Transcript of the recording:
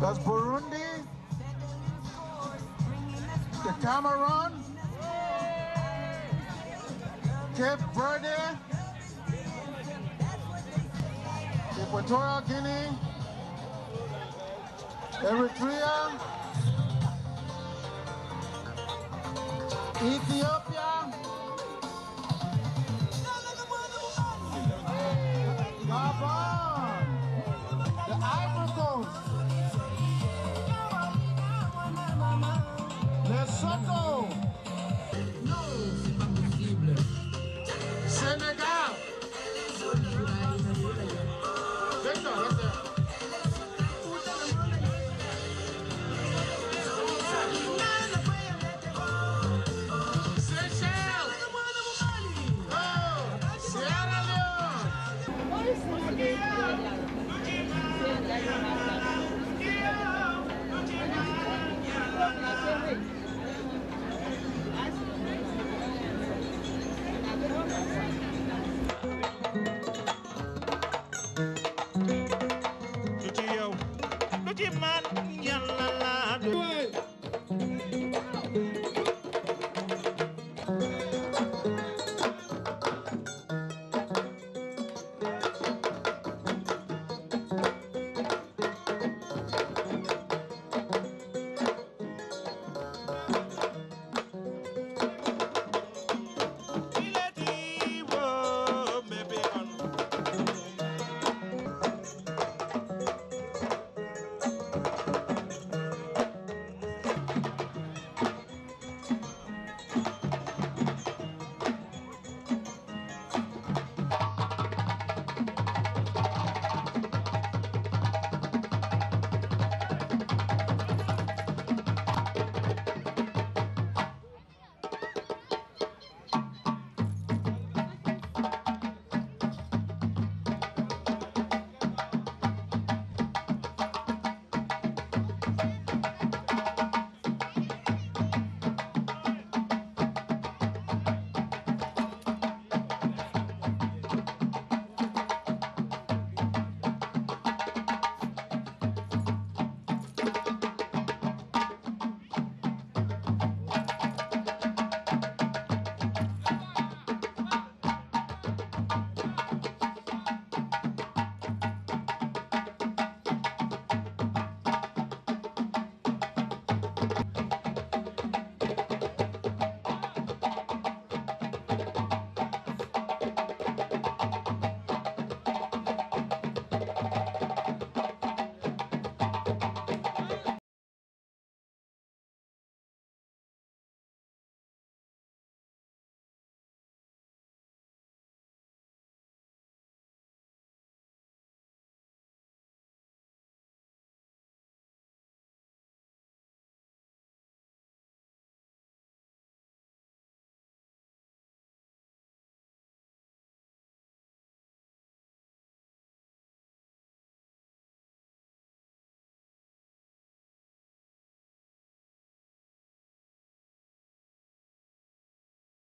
That's Burundi, the Cameroon, Cape Verde, Equatorial Guinea, Eritrea, Ethiopia, Yes, sir. Yes, sir.